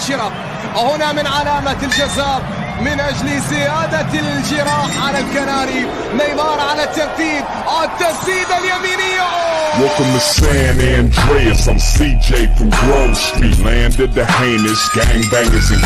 مباشرة هنا من علامة الجزاء من أجل زيادة الجراح على الكناري نيمار على التنفيذ التسديدة اليمينية Welcome to San Andreas. I'm CJ from Grove Street. land of the heinous gangbangers and